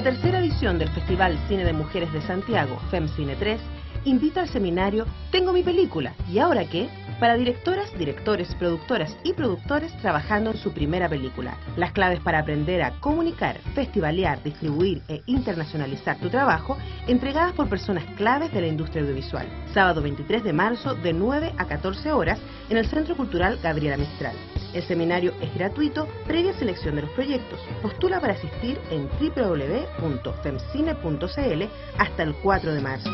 La tercera edición del Festival Cine de Mujeres de Santiago, FemCine 3, invita al seminario Tengo mi película, ¿y ahora qué? Para directoras, directores, productoras y productores trabajando en su primera película. Las claves para aprender a comunicar, festivalear, distribuir e internacionalizar tu trabajo, entregadas por personas claves de la industria audiovisual. Sábado 23 de marzo de 9 a 14 horas en el Centro Cultural Gabriela Mistral. El seminario es gratuito, previa selección de los proyectos. Postula para asistir en www.femcine.cl hasta el 4 de marzo.